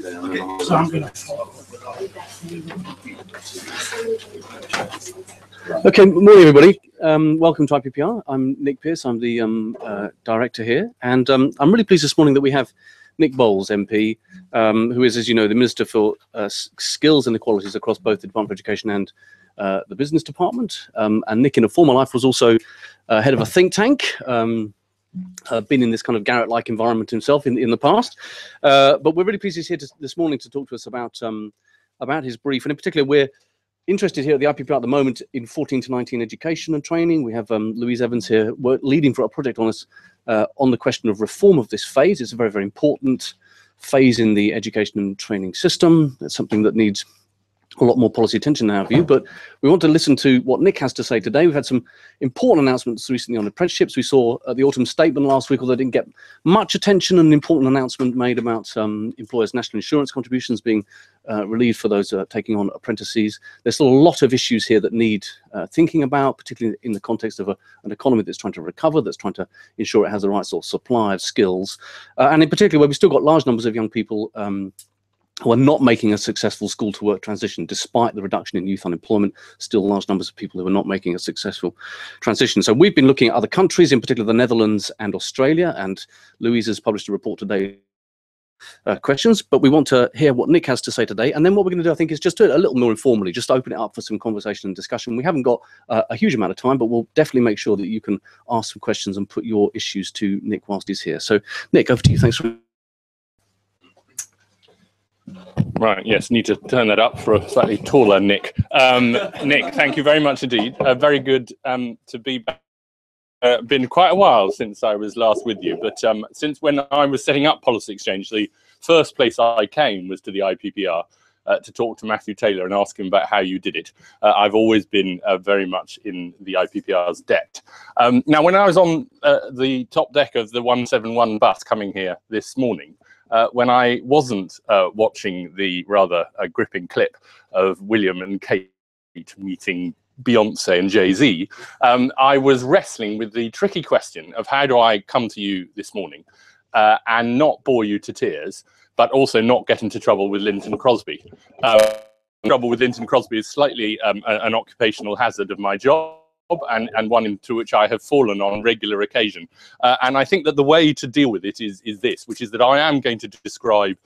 So I'm gonna Okay, morning everybody. Um, welcome to IPPR. I'm Nick Pearce. I'm the um, uh, director here, and um, I'm really pleased this morning that we have Nick Boles, MP, um, who is, as you know, the Minister for uh, Skills and Equalities across both the Department for Education and uh, the Business Department. Um, and Nick, in a former life, was also uh, head of a think tank. Um, uh, been in this kind of Garrett-like environment himself in in the past, uh, but we're really pleased he's here to, this morning to talk to us about um, about his brief, and in particular, we're interested here at the IPPR at the moment in 14 to 19 education and training. We have um, Louise Evans here leading for a project on us uh, on the question of reform of this phase. It's a very, very important phase in the education and training system. It's something that needs a lot more policy attention in our view, but we want to listen to what Nick has to say today. We've had some important announcements recently on apprenticeships. We saw at the autumn statement last week, although it didn't get much attention, an important announcement made about um, employers' national insurance contributions being uh, relieved for those uh, taking on apprentices. There's still a lot of issues here that need uh, thinking about, particularly in the context of a, an economy that's trying to recover, that's trying to ensure it has the right sort of supply of skills, uh, and in particular where we've still got large numbers of young people um, who are not making a successful school to work transition despite the reduction in youth unemployment still large numbers of people who are not making a successful transition. So we've been looking at other countries in particular the netherlands and australia and louise has published a report today uh, questions but we want to hear what nick has to say today and then what we're going to do i think is just do it a little more informally just open it up for some conversation and discussion. We haven't got uh, a huge amount of time but we'll definitely make sure that you can ask some questions and put your issues to nick whilst he's here. So nick over to you. Thanks for Right, yes, need to turn that up for a slightly taller Nick. Um, Nick, thank you very much indeed. Uh, very good um, to be back. Uh, been quite a while since I was last with you, but um, since when I was setting up Policy Exchange, the first place I came was to the IPPR uh, to talk to Matthew Taylor and ask him about how you did it. Uh, I've always been uh, very much in the IPPR's debt. Um, now, when I was on uh, the top deck of the 171 bus coming here this morning, uh, when I wasn't uh, watching the rather uh, gripping clip of William and Kate meeting Beyonce and Jay Z, um, I was wrestling with the tricky question of how do I come to you this morning uh, and not bore you to tears, but also not get into trouble with Lynton Crosby. Uh, trouble with Lynton Crosby is slightly um, an occupational hazard of my job and, and one into which I have fallen on regular occasion. Uh, and I think that the way to deal with it is, is this, which is that I am going to describe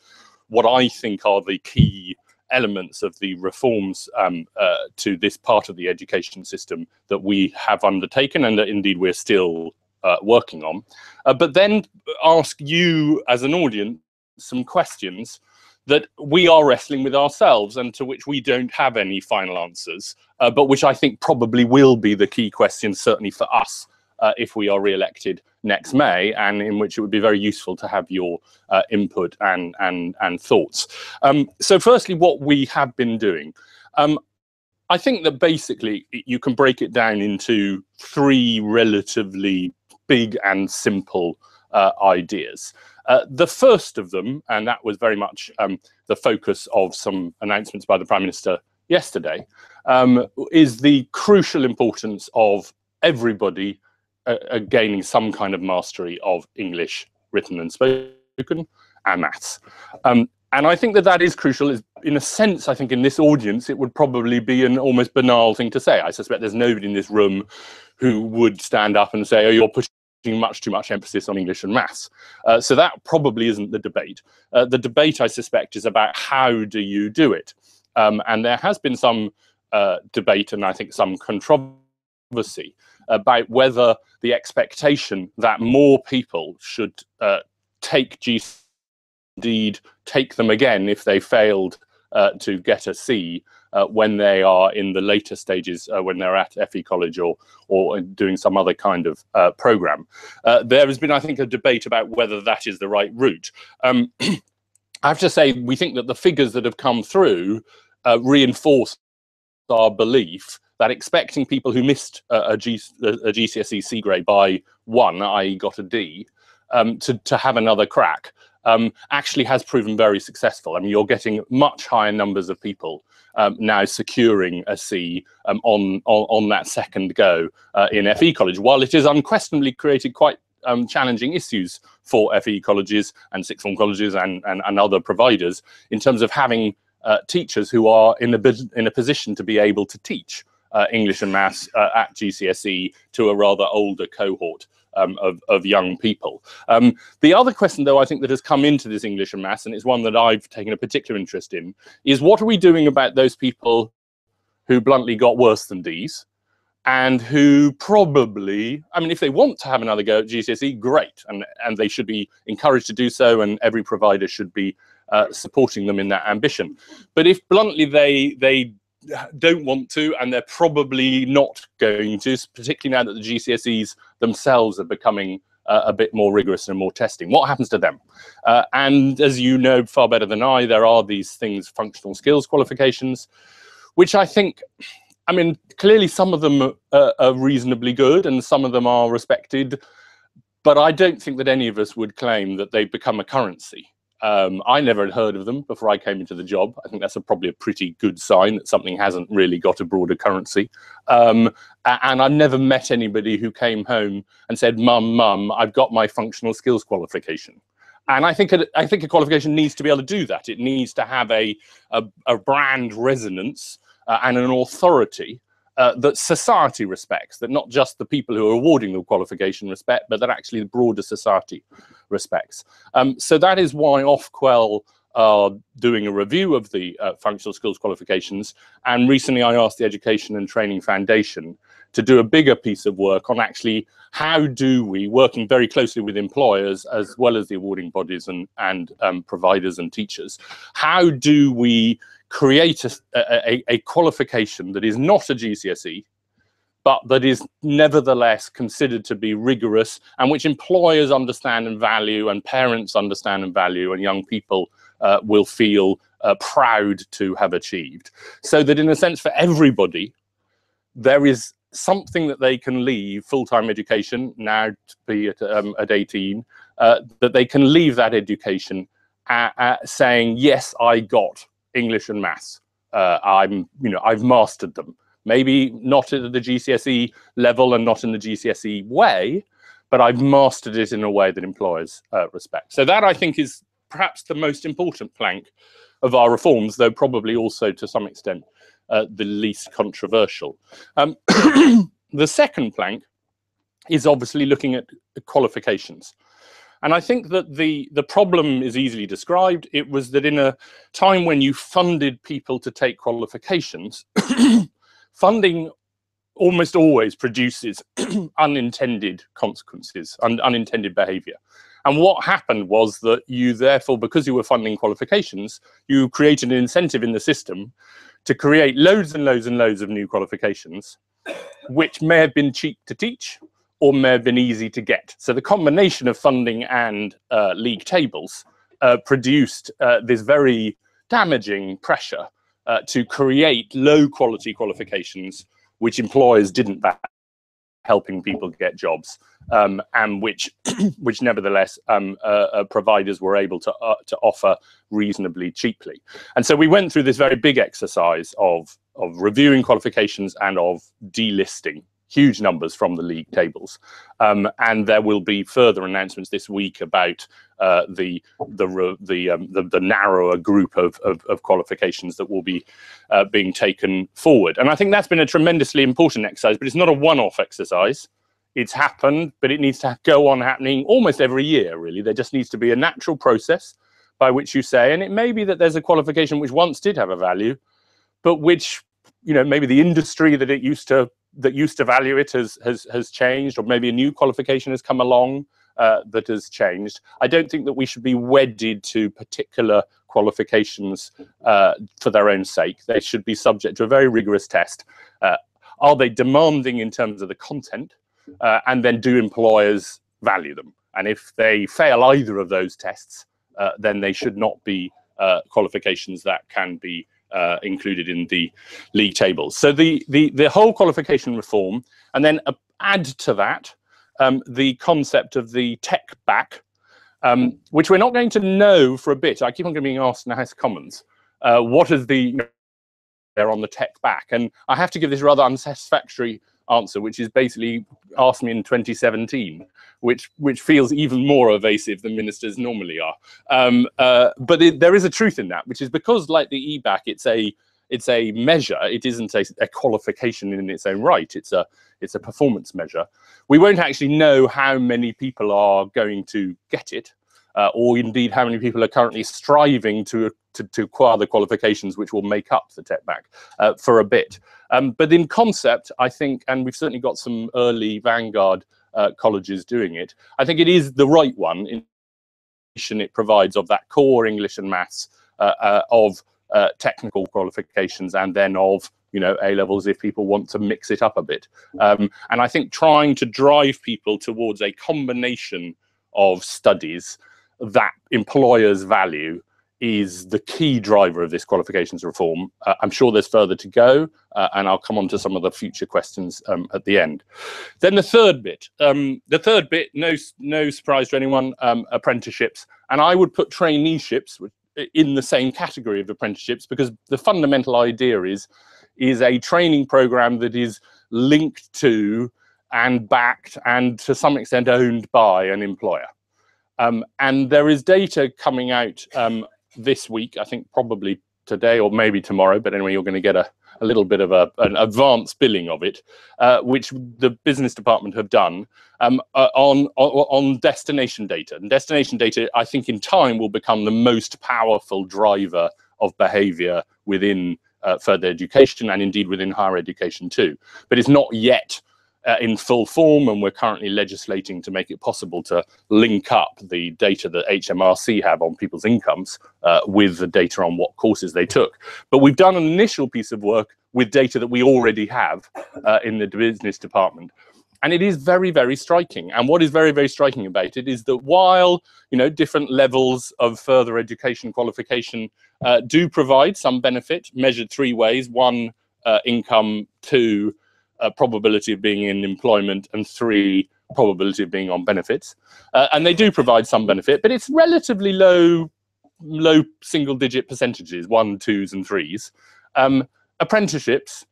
what I think are the key elements of the reforms um, uh, to this part of the education system that we have undertaken and that indeed we're still uh, working on. Uh, but then ask you as an audience some questions that we are wrestling with ourselves and to which we don't have any final answers, uh, but which I think probably will be the key question, certainly for us, uh, if we are re-elected next May, and in which it would be very useful to have your uh, input and and and thoughts. Um, so, firstly, what we have been doing. Um, I think that basically you can break it down into three relatively big and simple uh, ideas. Uh, the first of them, and that was very much um, the focus of some announcements by the Prime Minister yesterday, um, is the crucial importance of everybody uh, uh, gaining some kind of mastery of English written and spoken and maths. Um, and I think that that is crucial. Is in a sense, I think in this audience, it would probably be an almost banal thing to say. I suspect there's nobody in this room who would stand up and say, "Oh, you're pushing." Much too much emphasis on English and maths. Uh, so that probably isn't the debate. Uh, the debate, I suspect, is about how do you do it. Um, and there has been some uh, debate and I think some controversy about whether the expectation that more people should uh, take GCSEs, indeed take them again if they failed uh, to get a C uh, when they are in the later stages, uh, when they're at FE College or or doing some other kind of uh, program. Uh, there has been, I think, a debate about whether that is the right route. Um, I have to say, we think that the figures that have come through uh, reinforce our belief that expecting people who missed a, a, G, a GCSE C grade by one, i.e., got a D, um, to, to have another crack um, actually has proven very successful. I mean, you're getting much higher numbers of people um, now securing a C um, on, on, on that second go uh, in FE College. While it has unquestionably created quite um, challenging issues for FE colleges and sixth form colleges and, and, and other providers in terms of having uh, teachers who are in a, in a position to be able to teach uh, English and Maths uh, at GCSE to a rather older cohort. Um, of, of, young people. Um, the other question, though, I think that has come into this English and Maths, and it's one that I've taken a particular interest in, is what are we doing about those people who bluntly got worse than D's and who probably, I mean, if they want to have another go at GCSE, great, and, and they should be encouraged to do so, and every provider should be uh, supporting them in that ambition. But if bluntly they they don't want to, and they're probably not going to, particularly now that the GCSEs themselves are becoming uh, a bit more rigorous and more testing. What happens to them? Uh, and as you know far better than I, there are these things, functional skills qualifications, which I think I mean, clearly some of them are, are reasonably good and some of them are respected, but I don't think that any of us would claim that they've become a currency. Um, I never had heard of them before I came into the job. I think that's a, probably a pretty good sign that something hasn't really got a broader currency. Um, and I've never met anybody who came home and said, "Mum, mum, I've got my functional skills qualification." And I think a, I think a qualification needs to be able to do that. It needs to have a a, a brand resonance uh, and an authority uh, that society respects, that not just the people who are awarding the qualification respect, but that actually the broader society respects. Um, so that is why Ofqual are doing a review of the uh, functional skills qualifications. And recently I asked the Education and Training Foundation to do a bigger piece of work on actually how do we, working very closely with employers as well as the awarding bodies and, and um, providers and teachers, how do we create a, a, a qualification that is not a GCSE, but that is nevertheless considered to be rigorous and which employers understand and value and parents understand and value and young people uh, will feel uh, proud to have achieved. So that in a sense for everybody, there is something that they can leave full-time education now to be at, um, at 18, uh, that they can leave that education at, at saying, yes, I got English and maths. Uh, I'm, you know, I've mastered them. Maybe not at the GCSE level and not in the GCSE way, but I've mastered it in a way that employers uh, respect. So that I think is perhaps the most important plank of our reforms, though probably also to some extent uh, the least controversial. Um, the second plank is obviously looking at qualifications. And I think that the, the problem is easily described. It was that in a time when you funded people to take qualifications, funding almost always produces unintended consequences, un unintended behavior. And what happened was that you therefore, because you were funding qualifications, you created an incentive in the system to create loads and loads and loads of new qualifications, which may have been cheap to teach, or may have been easy to get. So the combination of funding and uh, league tables uh, produced uh, this very damaging pressure uh, to create low quality qualifications which employers didn't back helping people get jobs um, and which which nevertheless um, uh, uh, providers were able to to offer reasonably cheaply and so we went through this very big exercise of of reviewing qualifications and of delisting huge numbers from the league tables. Um, and there will be further announcements this week about uh, the the the, um, the, the narrower group of, of, of, qualifications that will be uh, being taken forward. And I think that's been a tremendously important exercise, but it's not a one-off exercise. It's happened, but it needs to go on happening almost every year, really. There just needs to be a natural process by which you say, and it may be that there's a qualification which once did have a value, but which, you know, maybe the industry that it used to that used to value it has has has changed, or maybe a new qualification has come along uh, that has changed. I don't think that we should be wedded to particular qualifications uh, for their own sake. They should be subject to a very rigorous test. Uh, are they demanding in terms of the content, uh, and then do employers value them? And if they fail either of those tests, uh, then they should not be uh, qualifications that can be uh, included in the league tables. So the, the, the whole qualification reform, and then uh, add to that um, the concept of the tech back, um, which we're not going to know for a bit. I keep on being asked in the House of Commons, uh, what is the, they're on the TechBacc? And I have to give this rather unsatisfactory answer, which is basically asked me in 2017, which which feels even more evasive than ministers normally are. Um, uh, but it, there is a truth in that, which is because, like the EBacc, it's a it's a measure. It isn't a, a qualification in its own right. It's a it's a performance measure. We won't actually know how many people are going to get it, uh, or indeed how many people are currently striving to, to, to acquire the qualifications which will make up the TechBacc uh, for a bit. Um, but in concept, I think, and we've certainly got some early vanguard uh, colleges doing it, I think it is the right one in it provides of that core English and maths uh, uh, of uh, technical qualifications and then of you know A levels if people want to mix it up a bit. Um, and I think trying to drive people towards a combination of studies that employers value is the key driver of this qualifications reform. Uh, I'm sure there's further to go, uh, and I'll come on to some of the future questions um, at the end. Then the third bit, um, the third bit, no, no surprise to anyone, um, apprenticeships, and I would put traineeships in the same category of apprenticeships because the fundamental idea is is a training program that is linked to and backed and to some extent owned by an employer. Um, and there is data coming out um, this week, I think probably today or maybe tomorrow, but anyway, you're going to get a, a little bit of a, an advanced billing of it, uh, which the business department have done um, uh, on, on, on destination data. And destination data, I think, in time will become the most powerful driver of behaviour within uh, further education and indeed within higher education too. But it's not yet uh, in full form, and we're currently legislating to make it possible to link up the data that HMRC have on people's incomes uh, with the data on what courses they took. But we've done an initial piece of work with data that we already have uh, in the business department. And it is very, very striking. And what is very, very striking about it is that while you know different levels of further education qualification uh, do provide some benefit, measured three ways: one, uh, income; two, uh, probability of being in employment, and three, probability of being on benefits. Uh, and they do provide some benefit, but it's relatively low, low single-digit percentages, one, twos, and threes. Um, apprenticeships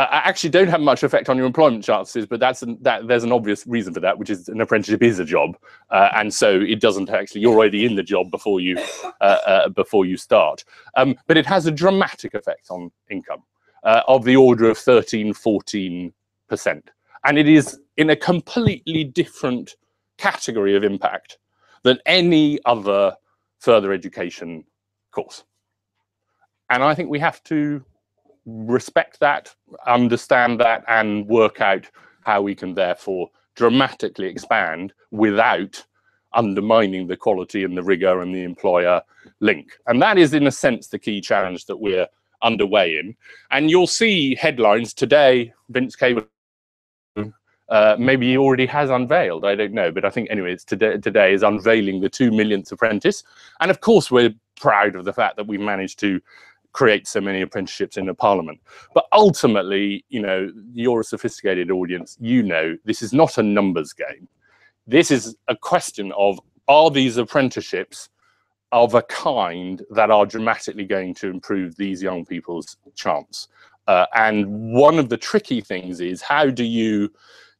uh, actually don't have much effect on your employment chances, but that's an, that there's an obvious reason for that, which is an apprenticeship is a job, uh, and so it doesn't actually you're already in the job before you uh, uh before you start. Um, but it has a dramatic effect on income uh, of the order of 13, 14 percent, and it is in a completely different category of impact than any other further education course. And I think we have to respect that, understand that, and work out how we can therefore dramatically expand without undermining the quality and the rigor and the employer link. And that is, in a sense, the key challenge that we're underway in. And you'll see headlines today, Vince Cable. Uh, maybe he already has unveiled. I don't know, but I think anyway, it's today. Today is unveiling the two millionth apprentice, and of course, we're proud of the fact that we've managed to create so many apprenticeships in a parliament. But ultimately, you know, you're a sophisticated audience. You know, this is not a numbers game. This is a question of are these apprenticeships of a kind that are dramatically going to improve these young people's chance? Uh, and one of the tricky things is how do you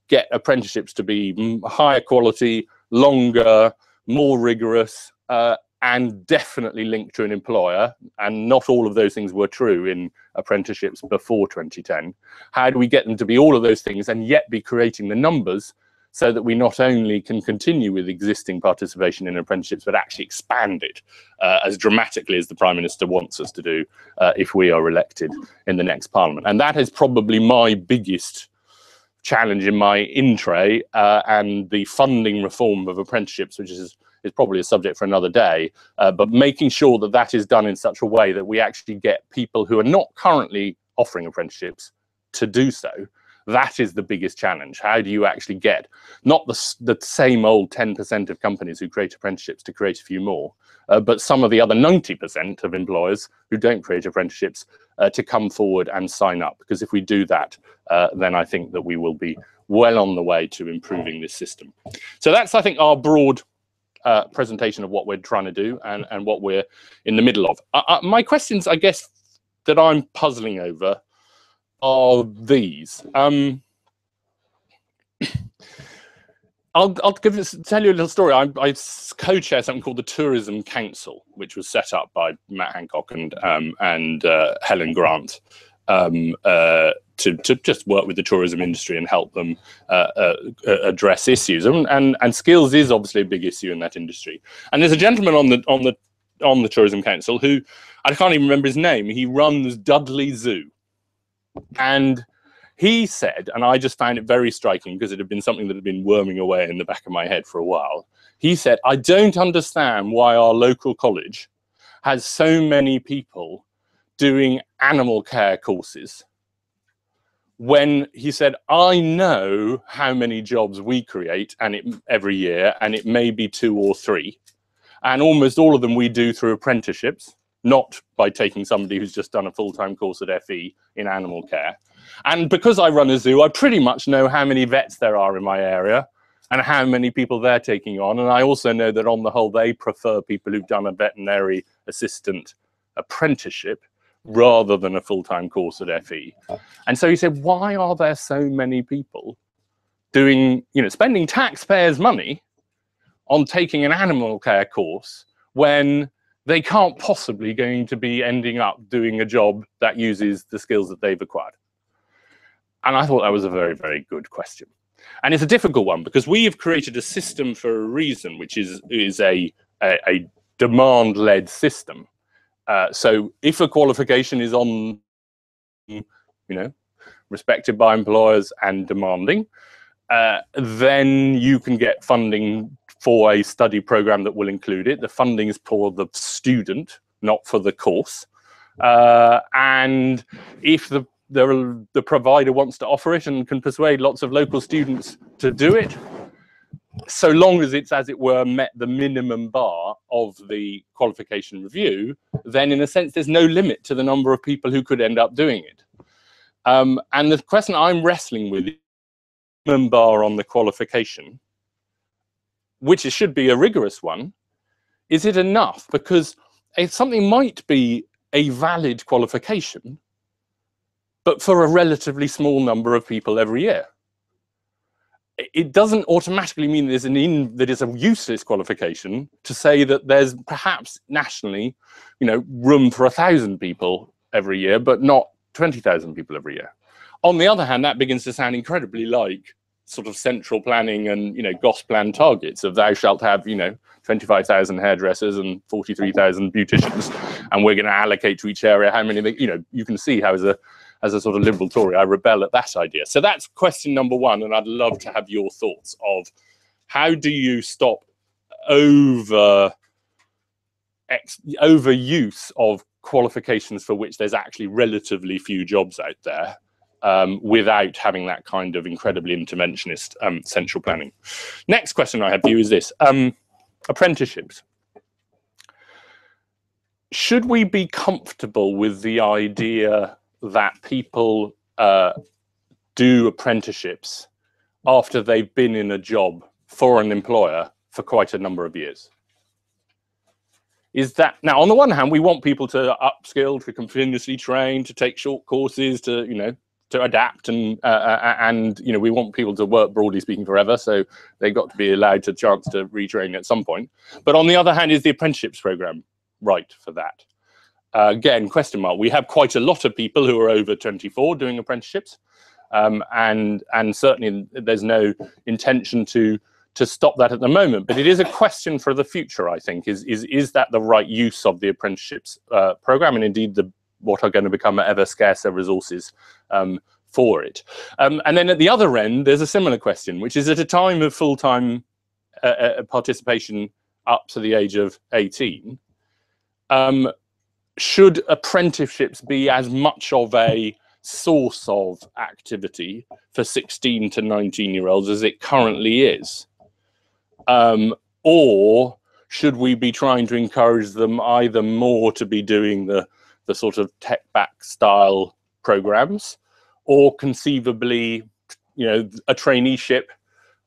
get apprenticeships to be higher quality, longer, more rigorous, uh, and definitely linked to an employer. And not all of those things were true in apprenticeships before 2010. How do we get them to be all of those things and yet be creating the numbers so that we not only can continue with existing participation in apprenticeships, but actually expand it uh, as dramatically as the Prime Minister wants us to do uh, if we are elected in the next Parliament. And that is probably my biggest challenge in my in tray uh, and the funding reform of apprenticeships, which is is probably a subject for another day. Uh, but making sure that that is done in such a way that we actually get people who are not currently offering apprenticeships to do so. That is the biggest challenge. How do you actually get not the, the same old 10% of companies who create apprenticeships to create a few more, uh, but some of the other 90% of employers who don't create apprenticeships uh, to come forward and sign up? Because if we do that, uh, then I think that we will be well on the way to improving this system. So that's, I think, our broad uh, presentation of what we're trying to do and, and what we're in the middle of. Uh, uh, my questions, I guess, that I'm puzzling over are these. Um, I'll, I'll give this, tell you a little story. I, I co-chair something called the Tourism Council, which was set up by Matt Hancock and um, and uh, Helen Grant um, uh, to to just work with the tourism industry and help them uh, uh, address issues. And, and and skills is obviously a big issue in that industry. And there's a gentleman on the on the on the Tourism Council who I can't even remember his name. He runs Dudley Zoo, and he said, and I just found it very striking because it had been something that had been worming away in the back of my head for a while. He said, I don't understand why our local college has so many people doing animal care courses when he said, I know how many jobs we create and it every year, and it may be two or three. And almost all of them we do through apprenticeships, not by taking somebody who's just done a full-time course at FE in animal care. And because I run a zoo, I pretty much know how many vets there are in my area and how many people they're taking on. And I also know that on the whole, they prefer people who've done a veterinary assistant apprenticeship rather than a full-time course at FE. And so he said, why are there so many people doing, you know, spending taxpayers' money on taking an animal care course when they can't possibly going to be ending up doing a job that uses the skills that they've acquired? And I thought that was a very, very good question. And it's a difficult one because we have created a system for a reason, which is, is a, a, a demand-led system. Uh, so if a qualification is on, you know, respected by employers and demanding, uh, then you can get funding for a study program that will include it. The funding is for the student, not for the course. Uh, and if the the, the provider wants to offer it and can persuade lots of local students to do it, so long as it's, as it were, met the minimum bar of the qualification review, then in a sense, there's no limit to the number of people who could end up doing it. Um, and the question I'm wrestling with minimum bar on the qualification, which it should be a rigorous one, is it enough? Because something might be a valid qualification, but for a relatively small number of people every year. It doesn't automatically mean there's an in that is a useless qualification to say that there's perhaps nationally, you know, room for a thousand people every year, but not 20,000 people every year. On the other hand, that begins to sound incredibly like sort of central planning and you know Gosplan targets of thou shalt have you know 25,000 hairdressers and 43,000 beauticians, and we're going to allocate to each area how many. They, you know, you can see how as a as a sort of liberal Tory, I rebel at that idea. So that's question number one, and I'd love to have your thoughts of how do you stop over ex, overuse of qualifications for which there's actually relatively few jobs out there um, without having that kind of incredibly interventionist um, central planning. Next question I have for you is this, um, apprenticeships. Should we be comfortable with the idea that people uh, do apprenticeships after they've been in a job for an employer for quite a number of years. Is that now on the one hand, we want people to upskill, to continuously train, to take short courses, to you know, to adapt, and uh, uh and you know, we want people to work broadly speaking forever. So they've got to be allowed a chance to retrain at some point. But on the other hand, is the apprenticeships program right for that? Uh, again, question mark. We have quite a lot of people who are over 24 doing apprenticeships, um, and and certainly there's no intention to to stop that at the moment. But it is a question for the future. I think is is is that the right use of the apprenticeships uh, program, and indeed the what are going to become ever scarcer resources um, for it. Um, and then at the other end, there's a similar question, which is at a time of full time uh, uh participation up to the age of 18. Um, should apprenticeships be as much of a source of activity for 16 to 19 year olds as it currently is? Um, or should we be trying to encourage them either more to be doing the, the sort of tech back style programs or conceivably, you know, a traineeship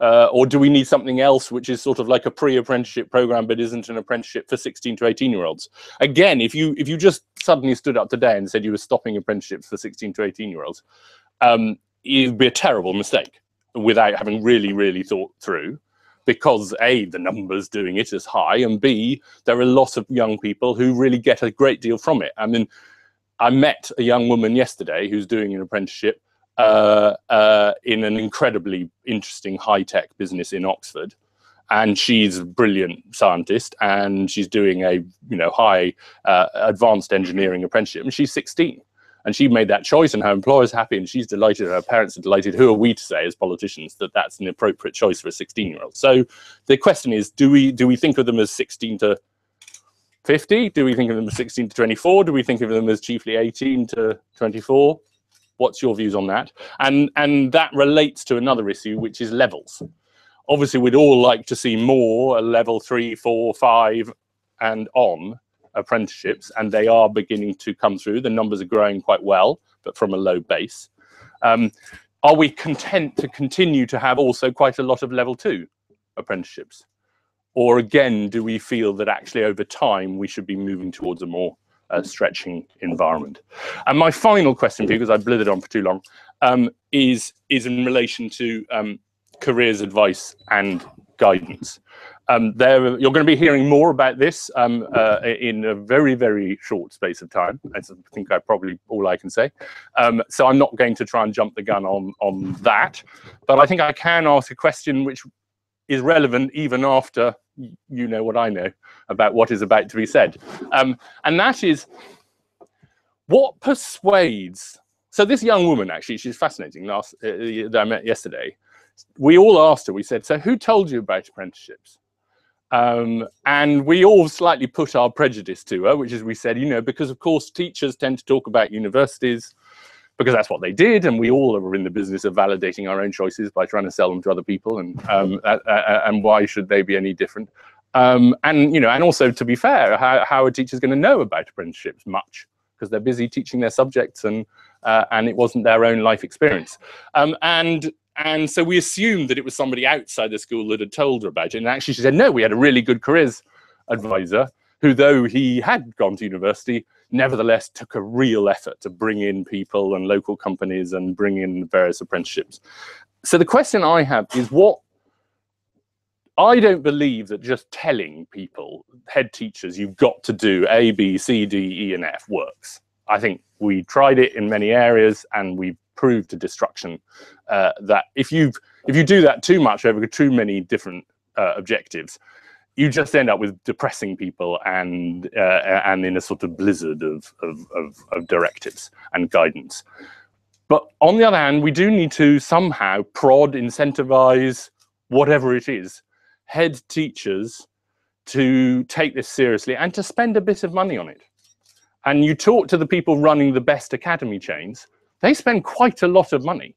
uh, or do we need something else which is sort of like a pre-apprenticeship program but isn't an apprenticeship for 16 to 18 year olds again if you if you just suddenly stood up today and said you were stopping apprenticeships for 16 to 18 year olds um, it'd be a terrible mistake without having really, really thought through because A, the numbers doing it is high, and B, there are a lot of young people who really get a great deal from it. I mean, I met a young woman yesterday who's doing an apprenticeship uh, uh, in an incredibly interesting high tech business in Oxford. And she's a brilliant scientist and she's doing a you know high uh, advanced engineering apprenticeship and she's 16 and she made that choice and her employer's happy and she's delighted her parents are delighted. Who are we to say as politicians that that's an appropriate choice for a 16 year old so the question is do we do we think of them as 16 to 50 do we think of them as 16 to 24 do we think of them as chiefly 18 to 24 what's your views on that? And and that relates to another issue which is levels. Obviously we'd all like to see more a level three four five and on apprenticeships, and they are beginning to come through. The numbers are growing quite well, but from a low base. Um, are we content to continue to have also quite a lot of level two apprenticeships? Or again, do we feel that actually over time we should be moving towards a more uh, stretching environment? And my final question for you, because I blithered on for too long, um, is, is in relation to um, careers advice and guidance. Um, there, you're going to be hearing more about this um, uh, in a very, very short space of time. I think I probably all I can say. Um, so I'm not going to try and jump the gun on on that, but I think I can ask a question which is relevant even after you know what I know about what is about to be said, um, and that is what persuades. So this young woman, actually, she's fascinating. Last uh, that I met yesterday, we all asked her. We said, "So who told you about apprenticeships?" Um, and we all slightly put our prejudice to her, which is we said, you know, because of course teachers tend to talk about universities because that's what they did, and we all are in the business of validating our own choices by trying to sell them to other people, and um, uh, uh, and why should they be any different? Um, and you know, and also to be fair, how, how are teachers going to know about apprenticeships much because they're busy teaching their subjects and uh, and it wasn't their own life experience. Um, and and so we assumed that it was somebody outside the school that had told her about it. And actually, she said, no, we had a really good careers advisor who, though he had gone to university, nevertheless took a real effort to bring in people and local companies and bring in various apprenticeships. So the question I have is what I don't believe that just telling people, head teachers, you've got to do A, B, C, D, E, and F works. I think we tried it in many areas and we've proved to destruction uh, that if you if you do that too much over too many different uh, objectives, you just end up with depressing people and uh, and in a sort of blizzard of, of, of, of directives and guidance. But on the other hand, we do need to somehow prod, incentivize, whatever it is, head teachers to take this seriously and to spend a bit of money on it. And you talk to the people running the best academy chains, they spend quite a lot of money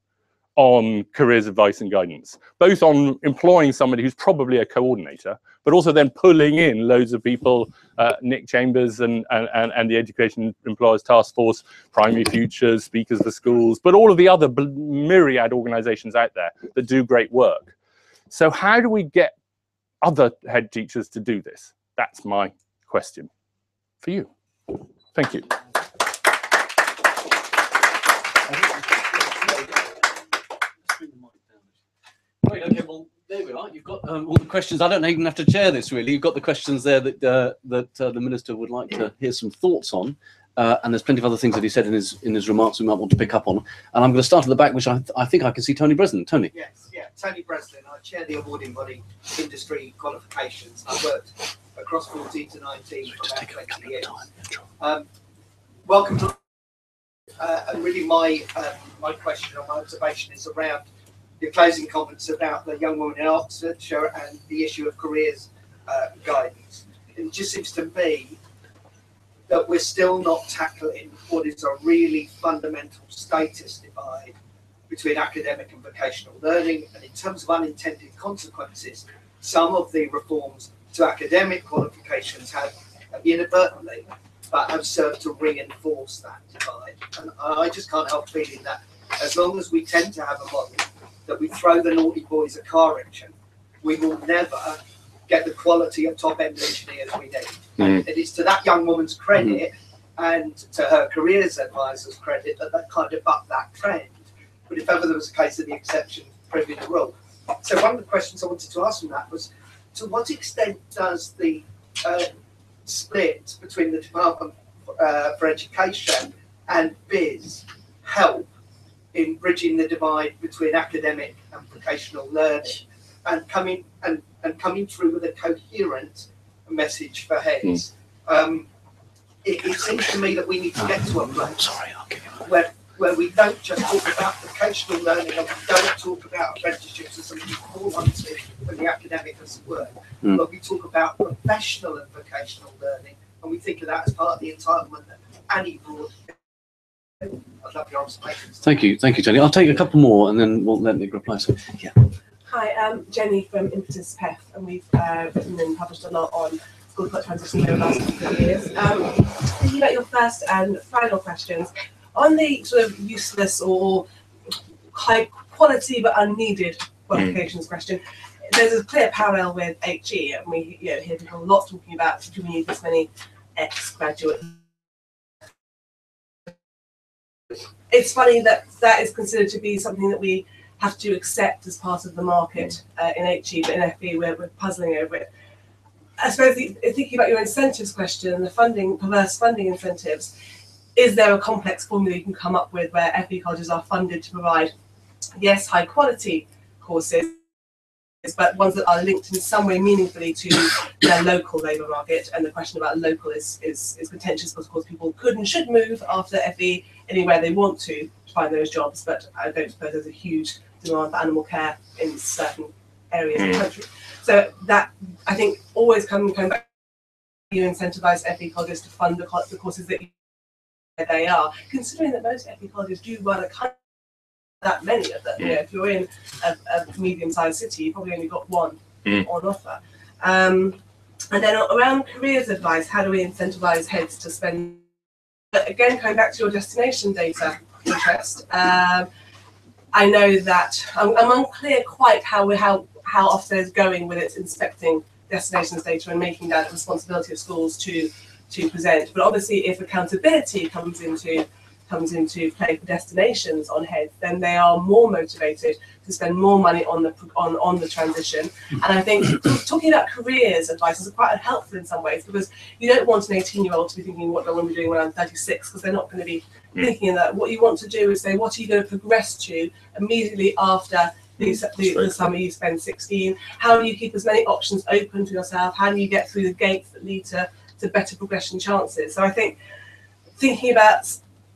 on careers advice and guidance, both on employing somebody who's probably a coordinator, but also then pulling in loads of people, uh, Nick Chambers and, and, and the Education Employers Task Force, Primary Futures, Speakers for Schools, but all of the other myriad organizations out there that do great work. So how do we get other head teachers to do this? That's my question for you. Thank you. Great. Okay. Well, there we are. You've got um, all the questions. I don't even have to chair this really. You've got the questions there that uh, that uh, the minister would like to hear some thoughts on. Uh, and there's plenty of other things that he said in his in his remarks we might want to pick up on. And I'm going to start at the back, which I, th- I think I can see Tony Breslin. Tony. Yes, yeah, Tony Breslin. I chair the awarding body industry qualifications. I worked across 14 to 19 for Just about take a 20 years. time. Um, welcome to, uh, and really my um, my question or my observation is around your closing comments about the young woman in Oxfordshire and the issue of careers uh, guidance. It just seems to me that we're still not tackling what is a really fundamental status divide between academic and vocational learning. And in terms of unintended consequences, some of the reforms to academic qualifications have, have inadvertently but have served to reinforce that divide. And I just can't help feeling that as long as we tend to have a model that we throw the naughty boys a car engine, we will never get the quality of top end engineers we need. And it is to that young woman's credit and to her careers advisor's credit that that kind of bucked that trend. But if ever there was a case of the exception, proving the rule. So one of the questions I wanted to ask from that was, to what extent does the uh, split between the Department uh, for Education and BIS help in bridging the divide between academic and vocational learning and coming and, and coming through with a coherent message for heads? Um, it, it seems to me that we need to get to a place Sorry, I'll give you. where, where we don't just talk about vocational learning and we don't talk about apprenticeships as something you fall onto when the academic doesn't work. Mm. But we talk about professional and vocational learning and we think of that as part of the entitlement that any broad. I'd love your observations. Thank you, thank you, Jenny. I'll take a couple more and then we'll let Nick reply. So, yeah. Hi, I'm Jenny from Impetus PEF, and we've uh, written and published a lot on school clock transition over the last couple of years. Um, thinking about your first and final questions, on the sort of useless or high quality but unneeded qualifications question, there's a clear parallel with HE, and we you know, hear people a lot talking about do we need this many ex graduate. It's funny that that is considered to be something that we have to accept as part of the market uh, in HE, but in FE we're, we're puzzling over it. I suppose the, thinking about your incentives question, the funding, perverse funding incentives, is there a complex formula you can come up with where FE colleges are funded to provide, yes, high quality courses, but ones that are linked in some way meaningfully to their local labour market? And the question about local is, is, is contentious because, of course, people could and should move after FE anywhere they want to to find those jobs, but I don't suppose there's a huge demand for animal care in certain areas of the mm. country. So that I think always coming coming back, you incentivise FE colleges to fund the, the courses that you, that they are, considering that most FE colleges do run a kind that many of them. You know, if you're in a, a medium-sized city, you probably only got one Mm. on offer. Um, and then around careers advice, how do we incentivise heads to spend? But again, going back to your destination data interest, um, I know that I'm, I'm unclear quite how we, how how Ofsted is going with its inspecting destinations data and making that a responsibility of schools to to present. But obviously, if accountability comes into comes into play for destinations on heads, then they are more motivated to spend more money on the on, on the transition. And I think talking about careers advice is quite helpful in some ways because you don't want an 18 year old to be thinking what do I want to be doing when I'm 36 because they're not going to be Mm. thinking that. What you want to do is say what are you going to progress to immediately after the, the, the summer you spend 16 how do you keep as many options open to yourself how do you get through the gates that lead to, to better progression chances. So i think thinking about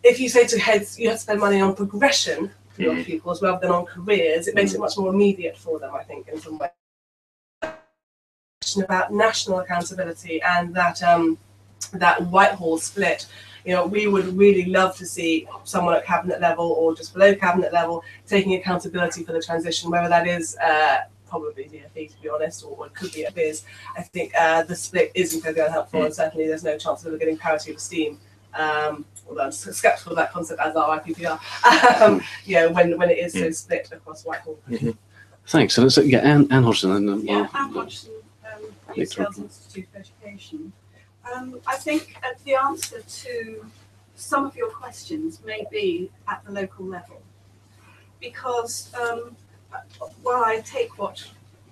if you say to heads you have to spend money on progression for your Mhm. pupils rather than on careers it makes it much more immediate for them i think in some way. About national accountability and that um, that whitehall split. You know, we would really love to see someone at cabinet level or just below cabinet level taking accountability for the transition, whether that is uh, probably DFE to be honest, or it could be a BIS. I think uh, the split is incredibly unhelpful, and certainly there's no chance of ever getting parity of esteem. Um, although I'm skeptical of that concept as are IPPR. um, you know, when when it is so split across Whitehall. Thanks. So, let's yeah, Anne, Ann Hodgson. And, um, Yeah, Ann Hodgson, um, New Nick Institute of Education. Um, I think uh, the answer to some of your questions may be at the local level. Because um, while I take what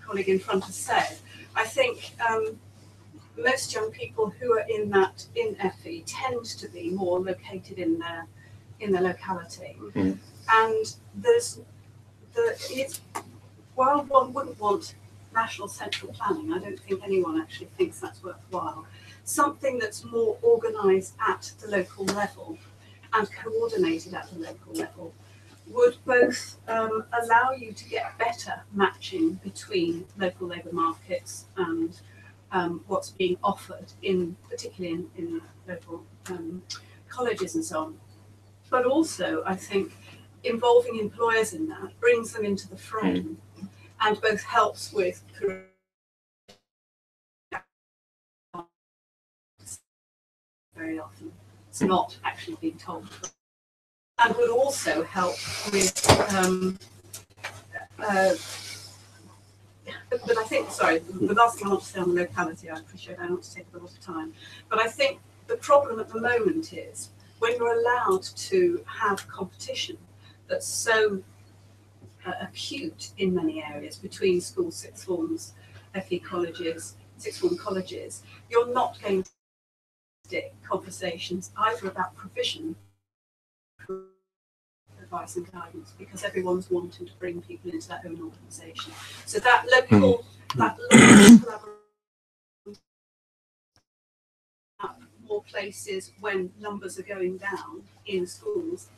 colleague in front has said, I think um, most young people who are in that in FE tend to be more located in their in their locality. Mm. And there's the it's while one wouldn't want national central planning, I don't think anyone actually thinks that's worthwhile. Something that's more organised at the local level and coordinated at the local level would both um, allow you to get better matching between local labour markets and um, what's being offered in particularly in, in local um, colleges and so on. But also, I think involving employers in that brings them into the frame and both helps with career very often. It's not actually being told and would also help with um, uh, but, but I think sorry the last thing I want to say on the locality I appreciate I don't want to take a lot of time but I think the problem at the moment is when you're allowed to have competition that's so uh, acute in many areas between school sixth forms, FE colleges, sixth form colleges, you're not going to stick conversations either about provision advice and guidance because everyone's wanting to bring people into their own organisation. So that local, hmm. that local collaboration up uh, more places when numbers are going down in schools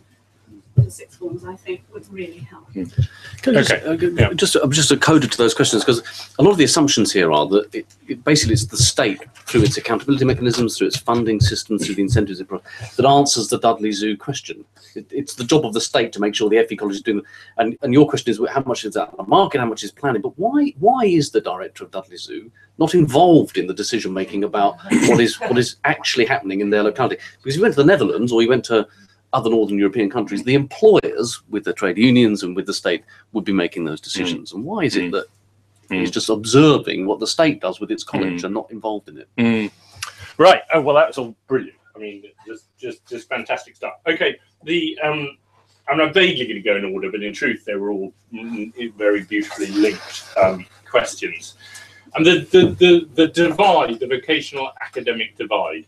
for sixth forms, I think would really help. Can I just, Okay, uh, yeah. just, I'm just a coder to those questions because a lot of the assumptions here are that it, it basically it's the state through its accountability mechanisms, through its funding systems, through the incentives it pro- that answers the Dudley Zoo question. It, it's the job of the state to make sure the FE college is doing. And, and your question is how much is that on the market, how much is planning? But why why is the director of Dudley Zoo not involved in the decision making about what is what is actually happening in their locality? Because you went to the Netherlands or you went to other northern European countries, the employers with the trade unions and with the state would be making those decisions. And why is it Mm. that Mm. he's just observing what the state does with its college and not involved in it? Mm. Right. Oh well, that's all brilliant. I mean, just just just fantastic stuff. Okay. The um, I'm not vaguely going to go in order, but in truth, they were all mm, very beautifully linked um, questions. And the, the the the divide, the vocational academic divide.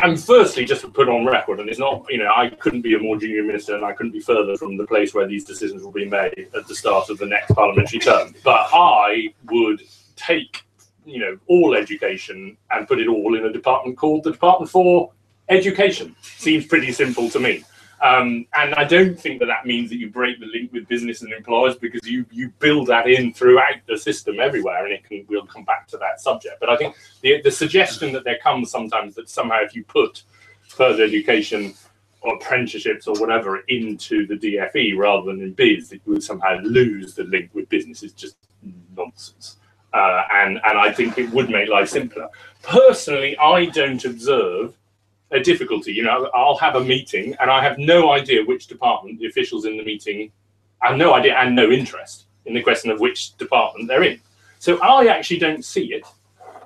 And firstly, just to put on record, and it's not, you know, I couldn't be a more junior minister and I couldn't be further from the place where these decisions will be made at the start of the next parliamentary term. But I would take you know all education and put it all in a department called the department for education seems pretty simple to me um, and i don't think that that means that you break the link with business and employers because you you build that in throughout the system everywhere and it can we'll come back to that subject. But i think the, the suggestion that there comes sometimes that somehow if you put further education or apprenticeships or whatever into the dfe rather than in BIS you would somehow lose the link with business. Is just nonsense. Uh, and and I think it would make life simpler. Personally, I don't observe a difficulty. You know, I'll have a meeting and I have no idea which department the officials in the meeting have no idea and no interest in the question of which department they're in. So I actually don't see it.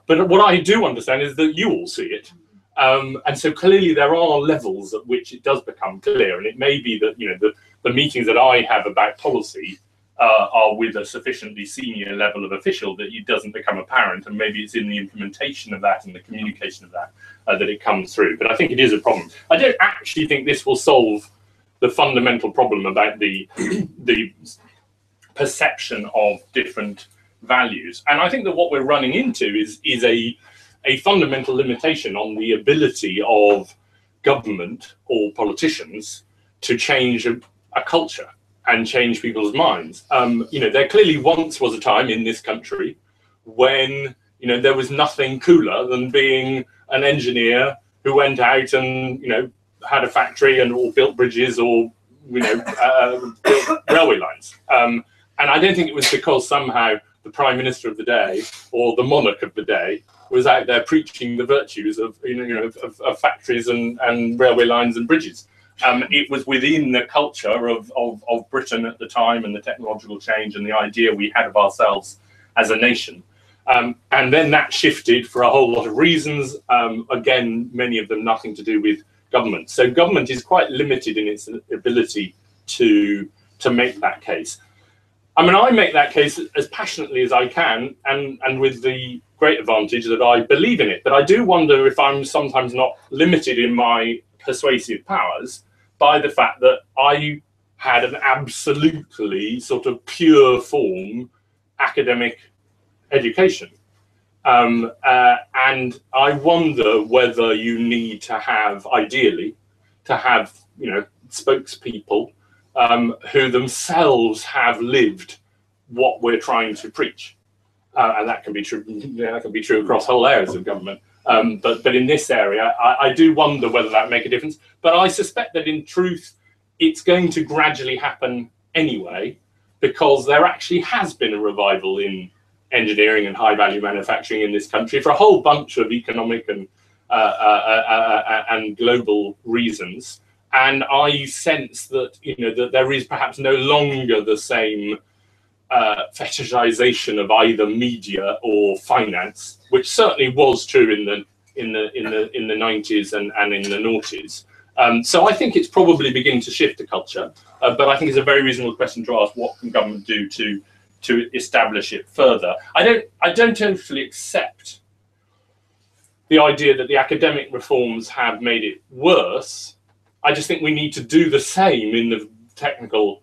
But what I do understand is that you all see it. Um, and so clearly there are levels at which it does become clear. And it may be that, you know, the, the meetings that I have about policy uh, are with a sufficiently senior level of official that it doesn't become apparent, and maybe it's in the implementation of that and the communication of that uh, that it comes through. But I think it is a problem. I don't actually think this will solve the fundamental problem about the the perception of different values, and I think that what we're running into is is a a fundamental limitation on the ability of government or politicians to change a, a culture and change people's minds. Um, you know, there clearly once was a time in this country when you know there was nothing cooler than being an engineer who went out and you know had a factory and or built bridges or you know uh, built railway lines. Um, and I don't think it was because somehow the prime minister of the day or the monarch of the day was out there preaching the virtues of you know, know of, of factories and, and railway lines and bridges. Um, it was within the culture of, of, of Britain at the time and the technological change and the idea we had of ourselves as a nation. Um, and then that shifted for a whole lot of reasons. Um, again, many of them nothing to do with government. So government is quite limited in its ability to to make that case. I mean, I make that case as passionately as I can, and and with the great advantage that I believe in it. But I do wonder if I'm sometimes not limited in my persuasive powers by the fact that I had an absolutely sort of pure form academic education. Um, uh, and I wonder whether you need to have, ideally, to have, you know, spokespeople um, who themselves have lived what we're trying to preach. Uh, and that can be true. Yeah, that can be true across whole areas of government. Um, but but in this area, I, I do wonder whether that make a difference. But I suspect that in truth, it's going to gradually happen anyway, because there actually has been a revival in engineering and high value manufacturing in this country for a whole bunch of economic and uh, uh, uh, uh, and global reasons. And I sense that you know that there is perhaps no longer the same uh, fetishization of either media or finance, which certainly was true in the in the in the in the 90s and, and in the noughties. Um, so I think it's probably beginning to shift the culture, uh, but I think it's a very reasonable question to ask: what can government do to to establish it further? I don't I don't totally accept the idea that the academic reforms have made it worse. I just think we need to do the same in the technical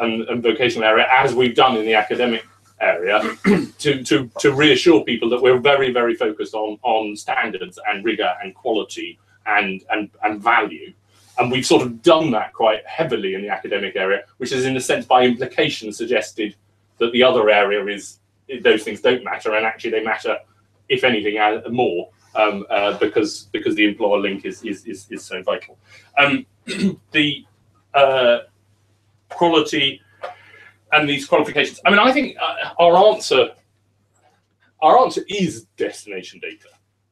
and, and vocational area as we've done in the academic area to, to, to reassure people that we're very, very focused on, on standards and rigor and quality and, and, and value. And we've sort of done that quite heavily in the academic area, which is in a sense by implication suggested that the other area is those things don't matter and actually they matter, if anything, uh, more um, uh, because because the employer link is is, is, is so vital. Um, the uh, quality and these qualifications. I mean, I think uh, our answer our answer is destination data.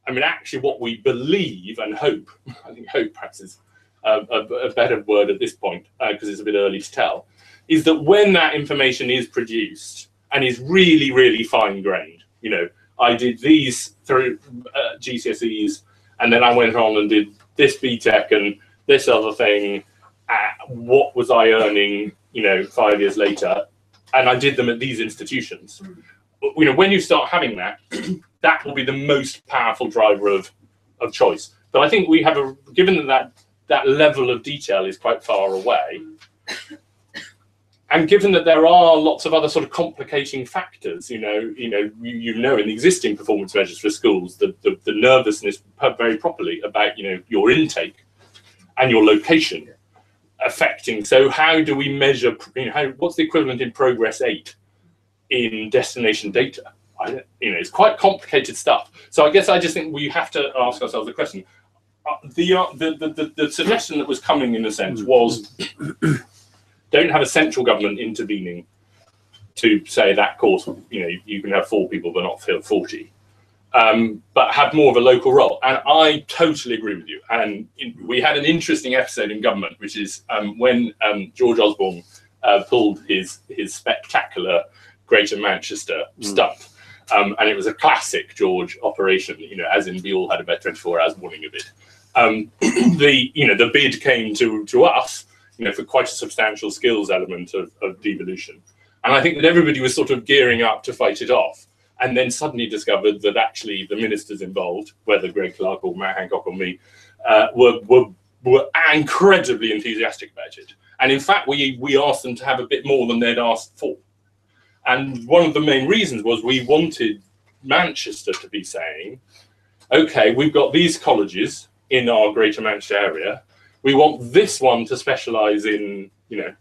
I mean, actually, what we believe and hope, I think hope perhaps is a, a, better word at this point because uh, it's a bit early to tell, is that when that information is produced and is really, really fine grained, you know, I did these through uh, GCSEs, and then I went on and did this BTEC and this other thing. Uh, what was I earning, you know, five years later? And I did them at these institutions. You know, when you start having that, that will be the most powerful driver of of choice. But I think we have a given that that level of detail is quite far away and given that there are lots of other sort of complicating factors, you know, you know, you, you know, in the existing performance measures for schools, the, the, the nervousness very properly about, you know, your intake and your location affecting. So how do we measure, you know, how, what's the equivalent in progress eight in destination data? I, you know, it's quite complicated stuff. So I guess I just think we have to ask ourselves the question. Uh, the, uh, the, the, the, the suggestion that was coming in a sense was don't have a central government intervening to say that course, you know, you can have four people but not 40, um, but have more of a local role. And I totally agree with you. And in, we had an interesting episode in government, which is um, when um, George Osborne uh, pulled his his spectacular Greater Manchester mm. stunt. Um, and it was a classic George operation, you know, as in we all had about 24 hours warning of it. Um, the you know the bid came to to us you know, for quite a substantial skills element of, of devolution. And I think that everybody was sort of gearing up to fight it off, and then suddenly discovered that actually the ministers involved, whether Greg Clark or Matt Hancock or me, uh, were, were were incredibly enthusiastic about it. And in fact, we we asked them to have a bit more than they'd asked for. And one of the main reasons was we wanted Manchester to be saying, okay, we've got these colleges in our Greater Manchester area we want this one to specialize in, you know,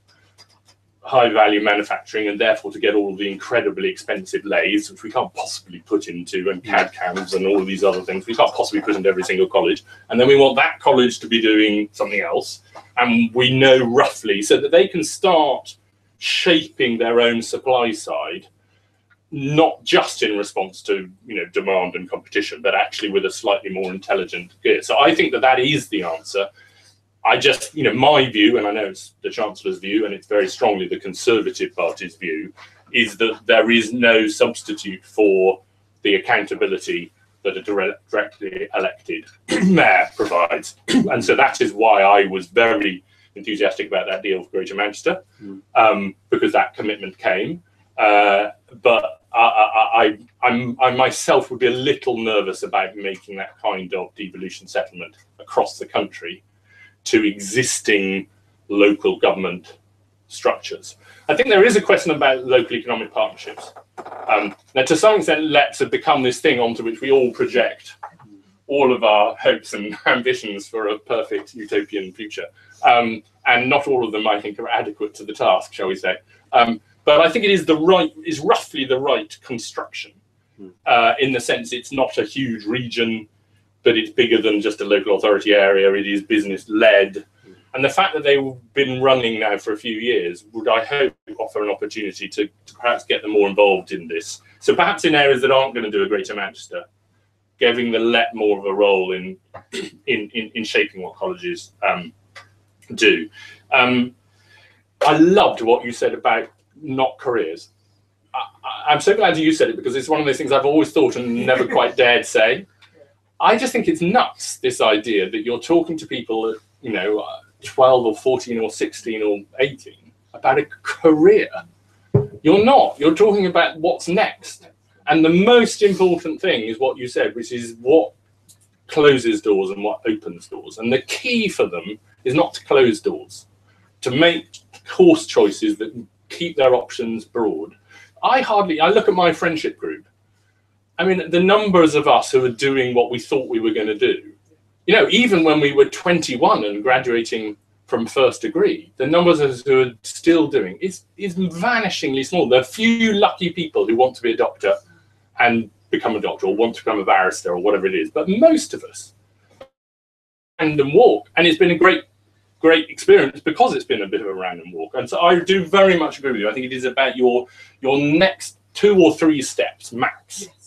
high value manufacturing and therefore to get all the incredibly expensive lathes, which we can't possibly put into, and CAD CAMs and all of these other things we can't possibly put into every single college. And then we want that college to be doing something else. And we know roughly so that they can start shaping their own supply side, not just in response to you know demand and competition, but actually with a slightly more intelligent gear. So I think that that is the answer. I just, you know, my view, and I know it's the Chancellor's view, and it's very strongly the Conservative Party's view, is that there is no substitute for the accountability that a directly elected mayor provides. and so that is why I was very enthusiastic about that deal for Greater Manchester, mm. um, because that commitment came. Uh, but I, I, I, I, myself would be a little nervous about making that kind of devolution settlement across the country to existing local government structures. I think there is a question about local economic partnerships. Um, now, to some extent, LEPs have become this thing onto which we all project all of our hopes and ambitions for a perfect utopian future. Um, and not all of them, I think, are adequate to the task, shall we say. Um, but I think it is the right, is roughly the right construction, hmm. uh, in the sense it's not a huge region but it's bigger than just a local authority area. It is business led. And the fact that they've been running now for a few years would, I hope, offer an opportunity to, to perhaps get them more involved in this. So perhaps in areas that aren't going to do a Greater Manchester, giving the LEP more of a role in in, in, in shaping what colleges um, do. Um, I loved what you said about not careers. I, am so glad you said it because it's one of those things I've always thought and never quite dared say. I just think it's nuts, this idea that you're talking to people you know, uh, 12 or 14 or 16 or 18 about a career. You're not. You're talking about what's next. And the most important thing is what you said, which is what closes doors and what opens doors. And the key for them is not to close doors, to make course choices that keep their options broad. I hardly, I look at my friendship group. I mean, the numbers of us who are doing what we thought we were going to do, you know, even when we were 21 and graduating from first degree, the numbers of us who are still doing is, is vanishingly small. There are few lucky people who want to be a doctor and become a doctor or want to become a barrister or whatever it is. But most of us random walk. And it's been a great, great experience because it's been a bit of a random walk. And so I do very much agree with you. I think it is about your your next two or three steps max. Yes.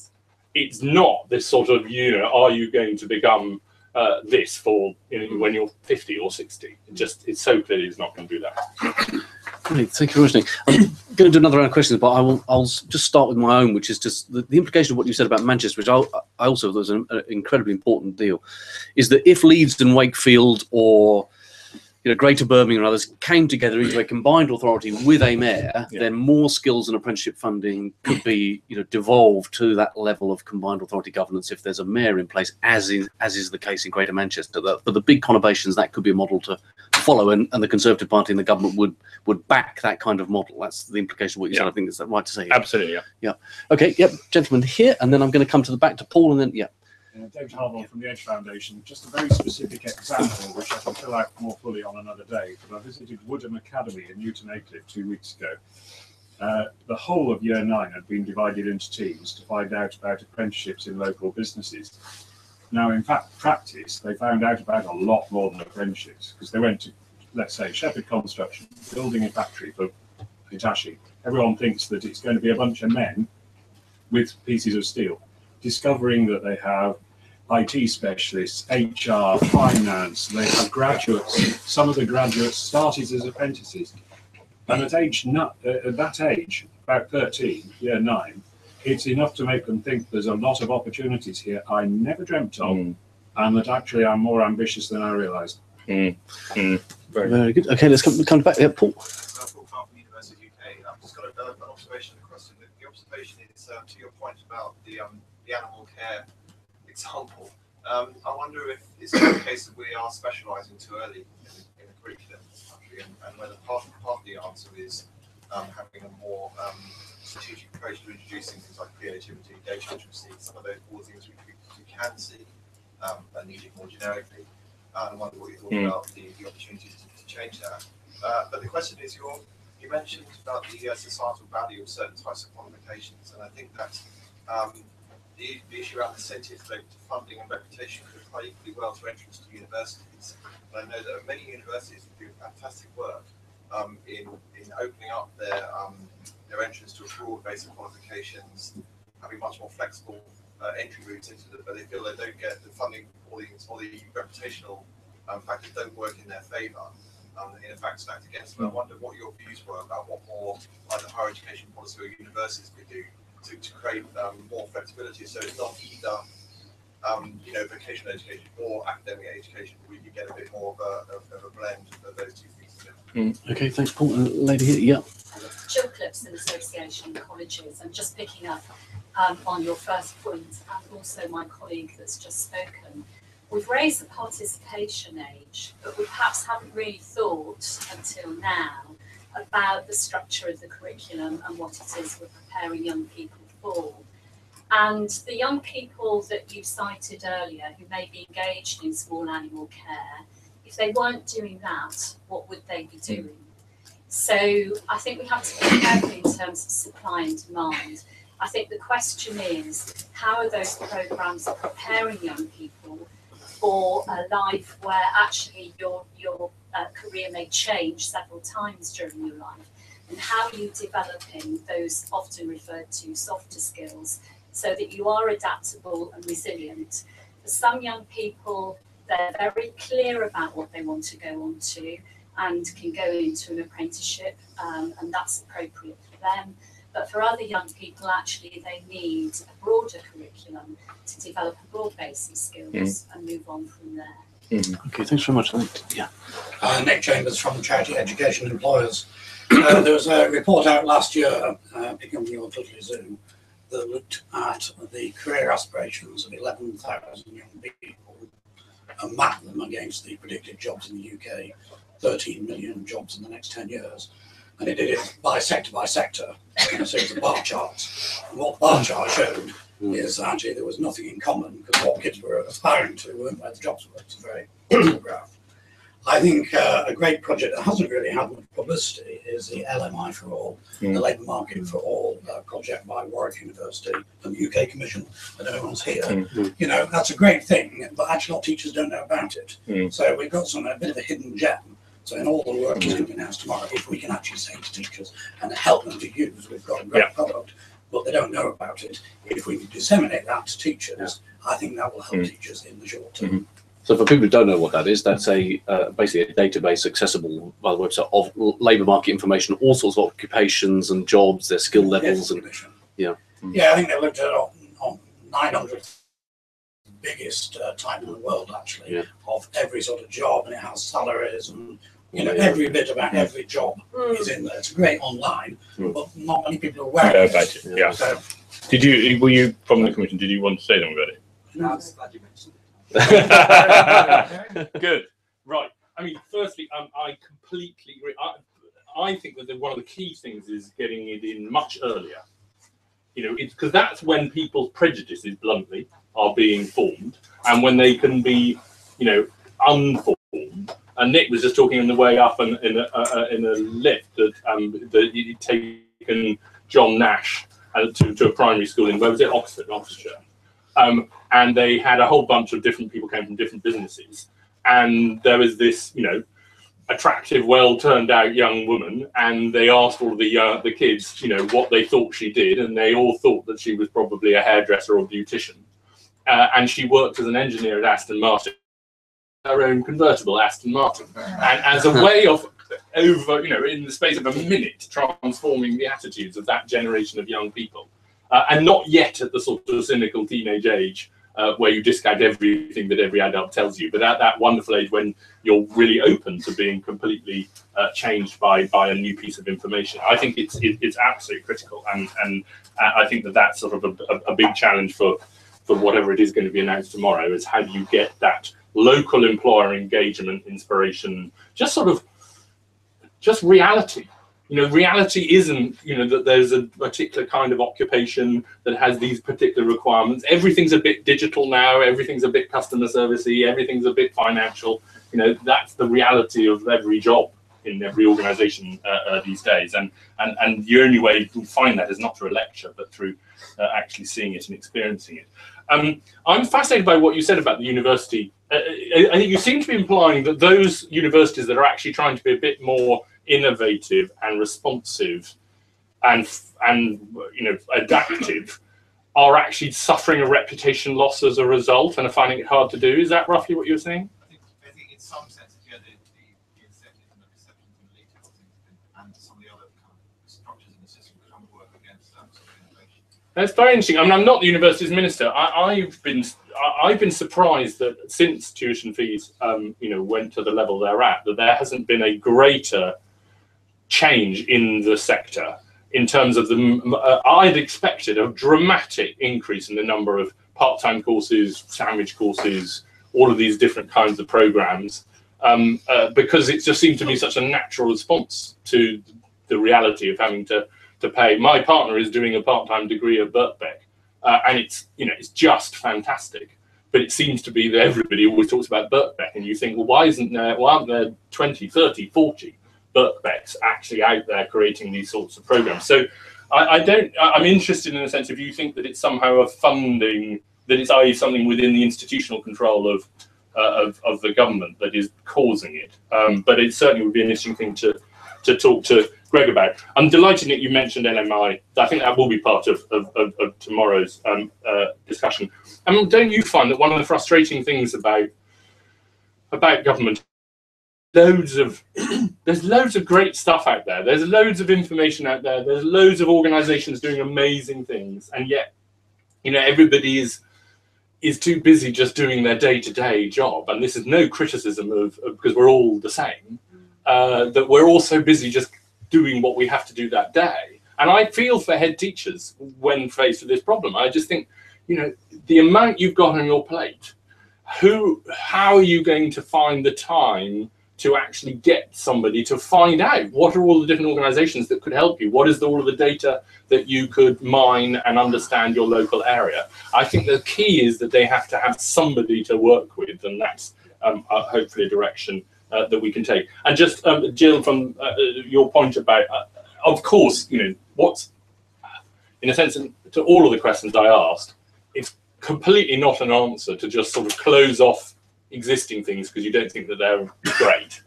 It's not this sort of, you know, are you going to become uh, this for you know, when you're 50 or 60? It just, it's so clear it's not going to do that. Thank you much, Nick. I'm going to do another round of questions, but I will. I'll just start with my own, which is just the, the implication of what you said about Manchester, which I, I also thought was an, an incredibly important deal, is that if Leeds and Wakefield or you know Greater Birmingham and others came together into a combined authority with a mayor, Yeah. then more skills and apprenticeship funding could be you know devolved to that level of combined authority governance if there's a mayor in place, as is as is the case in Greater Manchester. The, but the big conurbations that could be a model to follow, and, and the Conservative Party and the government would would back that kind of model. That's the implication of what you said. Yeah. I think is that right to say. Absolutely, Yeah. yeah. Okay, yep, gentlemen here, and then I'm going to come to the back to Paul, and then yeah, Uh, David Harwell from the Edge Foundation. Just a very specific example, which I can fill out more fully on another day. But I visited Woodham Academy in Newton Aycliffe two weeks ago. Uh, the whole of year nine had been divided into teams to find out about apprenticeships in local businesses. Now, in fact, practice, they found out about a lot more than apprenticeships because they went to, let's say, Shepherd Construction, building a factory for Hitachi. Everyone thinks that it's going to be a bunch of men with pieces of steel discovering that they have IT specialists, HR, finance, they have graduates. Some of the graduates started as apprentices. And at age not, uh, at that age, about 13, year nine, it's enough to make them think there's a lot of opportunities here I never dreamt of, Mm, and that actually I'm more ambitious than I realized. mm, mm. Very very good. Okay, let's come come back. Yeah, Paul. Uh, Paul Clark from University UK. I've just got a, an observation and a question. The, the observation is uh, to your point about the um, the animal care example. Um, I wonder if it's the case that we are specialising too early in, in the curriculum in this country, and, and whether part, part of the answer is um, having a more um, strategic approach to introducing things like creativity, data literacy, some of those the things we, we, we can see um, are needed more generically. Uh, and I wonder what you thought Mm. about the, the opportunities to, to change that. Uh, but the question is, your you mentioned about the uh, societal value of certain types of qualifications, and I think that um, the, the issue around incentives linked to funding and reputation could apply equally well to entrance to universities. And I know that many universities doing fantastic work um, in, in opening up their um, their entrance to a broad base of qualifications, having much more flexible uh, entry routes into the, but they feel they don't get the funding or the, or the reputational um, factors don't work in their favour um, in fact stacked against them. I wonder what your views were about what more either higher education policy or universities could do to, to create um, more flexibility so it's not either um, you know vocational education or academic education, we could get a bit more of a, of, of a blend of those two things together. Okay, thanks, Paul. And lady here, yeah. Jill Clipson Association Colleges, I'm just picking up um, on your first point, and also my colleague that's just spoken, we've raised the participation age, but we perhaps haven't really thought until now about the structure of the curriculum and what it is we're preparing young people for. And the young people that you cited earlier who may be engaged in small animal care, if they weren't doing that, what would they be doing? So I think we have to be careful in terms of supply and demand. I think the question is, how are those programs preparing young people for a life where actually your your uh, career may change several times during your life, and how you developing those often referred to softer skills so that you are adaptable and resilient. For some young people, they're very clear about what they want to go on to and can go into an apprenticeship, um, and that's appropriate for them. But for other young people, actually, they need a broader curriculum to develop a broad base of skills and move on from there. Okay, thanks very much. I Yeah. uh, Nick Chambers from Charity Education Employers. Uh, there was a report out last year, uh, picking up your Dudley Zoo, that looked at the career aspirations of 11,000 young people and mapped them against the predicted jobs in the UK, 13 million jobs in the next 10 years. And it did it by sector by sector in a series of bar charts. And what the bar chart showed Is actually there was nothing in common because what kids were aspiring to weren't where the jobs were. It's a very graph. I think uh, a great project that hasn't really had much publicity is the LMI for All, the Mm. Labour Market for All uh, project by Warwick University and the UK Commission. I don't know if anyone's here. Mm. You know, that's a great thing, but actually, teachers don't know about it. Mm. So we've got some a bit of a hidden gem. So in all the work that's going to be announced tomorrow, if we can actually say to teachers and help them to use, we've got a great Yeah. product, but they don't know about it. If we can disseminate that to teachers, I think that will help Mm. teachers in the short term. So for people who don't know what that is, that's a uh, basically a database accessible by the website of labour market information, all sorts of occupations and jobs, their skill levels, Yes, and yeah. Yeah, I think they looked at on, on 900 biggest uh, type in the world actually Yeah. of every sort of job, and it has salaries and you know every bit about Yeah. every job Mm. is in there. It's great online, Mm. but not many people are aware Yeah, of about it. it, yeah. So Did you, were you from the commission, did you want to say something about it? no, I'm glad you mentioned it. Good. Right. I mean, firstly, um, I completely agree. I, I think that the, one of the key things is getting it in much earlier. You know, it's because that's when people's prejudices, bluntly, are being formed, and when they can be, you know, unformed. And Nick was just talking on the way up and in a, uh, in a lift that um, that he'd taken John Nash uh, to, to a primary school in where was it? Oxford, Oxfordshire, um, and they had a whole bunch of different people came from different businesses, and there was this, you know, attractive, well turned out young woman, and they asked all of the uh, the kids, you know, what they thought she did, and they all thought that she was probably a hairdresser or beautician, uh, and she worked as an engineer at Aston Martin, her own convertible Aston Martin, and as a way of over, you know, in the space of a minute, transforming the attitudes of that generation of young people, uh, and not yet at the sort of cynical teenage age uh, where you discount everything that every adult tells you, but at that wonderful age when you're really open to being completely uh, changed by by a new piece of information. I think it's it, it's absolutely critical, and and uh, I think that that's sort of a, a, a big challenge for for whatever it is going to be announced tomorrow is how do you get that local employer engagement, inspiration, just sort of just reality. You know, reality isn't, you know, that there's a particular kind of occupation that has these particular requirements. Everything's a bit digital now, everything's a bit customer servicey, everything's a bit financial. You know, that's the reality of every job in every organization uh, uh, these days. And, and, and the only way you find that is not through a lecture, but through uh, actually seeing it and experiencing it. Um, I'm fascinated by what you said about the university. Uh, I I think you seem to be implying that those universities that are actually trying to be a bit more innovative and responsive and and you know adaptive are actually suffering a reputation loss as a result and are finding it hard to do. Is that roughly what you're saying? I think, I think in some sense, yeah, the, the, the incentives and the perceptions and the legal and some of the other kind of structures in the system kind work against that sort of innovation. That's very interesting. I mean, I'm not the university's minister. I, I've been I've been surprised that since tuition fees, um, you know, went to the level they're at, that there hasn't been a greater change in the sector in terms of the. Uh, I'd expected a dramatic increase in the number of part-time courses, sandwich courses, all of these different kinds of programs, um, uh, because it just seemed to be such a natural response to the reality of having to to pay. My partner is doing a part-time degree at Birkbeck, uh, and it's you know it's just fantastic. But it seems to be that everybody always talks about Birkbeck, and you think, well, why isn't there? Why aren't there 20, 30, 40 Birkbecks actually out there creating these sorts of programs? So I, I don't. I'm interested in the sense if you think that it's somehow a funding that it's i.e. something within the institutional control of. Uh, of, of the government that is causing it, um, but it certainly would be an interesting thing to to talk to Greg about. I'm delighted that you mentioned LMI. I think that will be part of, of, of, of tomorrow's um, uh, discussion. I mean, don't you find that one of the frustrating things about about government, loads of there's loads of great stuff out there. There's loads of information out there. There's loads of organisations doing amazing things, and yet, you know, everybody is is too busy just doing their day-to-day job, and this is no criticism of, of because we're all the same. Uh, that we're all so busy just doing what we have to do that day. And I feel for head teachers when faced with this problem. I just think, you know, the amount you've got on your plate, who, how are you going to find the time to actually get somebody to find out what are all the different organizations that could help you? What is the, all of the data that you could mine and understand your local area? I think the key is that they have to have somebody to work with, and that's um, hopefully a direction uh, that we can take. And just um, Jill, from uh, your point about, uh, of course, you know, what's in a sense to all of the questions I asked, it's completely not an answer to just sort of close off existing things because you don't think that they're great,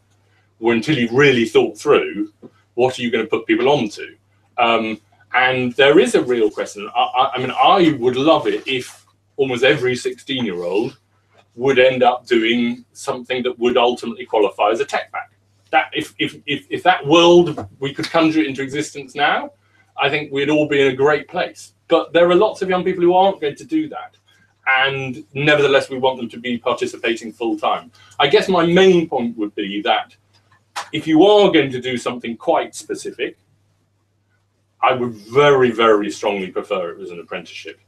or until you've really thought through what are you going to put people onto. Um, and there is a real question. I, I, I mean, I would love it if almost every 16 year old would end up doing something that would ultimately qualify as a TechBacc. That if, if, if, if that world we could conjure it into existence now, I think we'd all be in a great place. But there are lots of young people who aren't going to do that. And nevertheless, we want them to be participating full time. I guess my main point would be that if you are going to do something quite specific, I would very, very strongly prefer it was an apprenticeship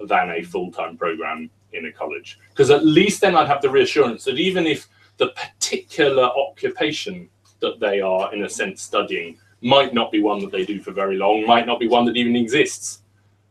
than a full time program in a college. Because at least then I'd have the reassurance that even if the particular occupation that they are, in a sense, studying might not be one that they do for very long, might not be one that even exists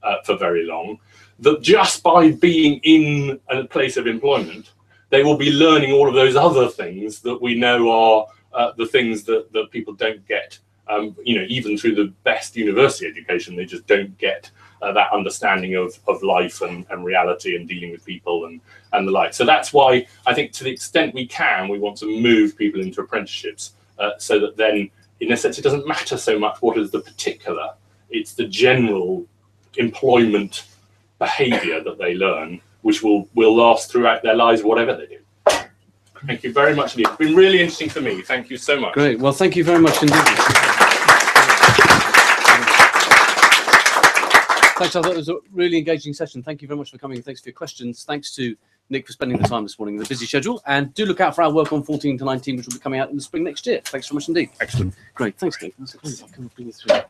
uh, for very long, that just by being in a place of employment, they will be learning all of those other things that we know are uh, the things that, that people don't get. Um, you know, even through the best university education, they just don't get uh, that understanding of, of life and, and reality and dealing with people and, and the like. So that's why I think to the extent we can, we want to move people into apprenticeships uh, so that then, in a sense, it doesn't matter so much what is the particular, it's the general employment behavior that they learn, which will, will last throughout their lives, whatever they do. Thank you very much, Lee. It's been really interesting for me. Thank you so much. Great. Well, thank you very much indeed. Thanks. I thought it was a really engaging session. Thank you very much for coming. Thanks for your questions. Thanks to Nick for spending the time this morning in the busy schedule. And do look out for our work on 14 to 19, which will be coming out in the spring next year. Thanks very much indeed. Excellent. Great. Thanks, Nick. That's great. I can bring you through.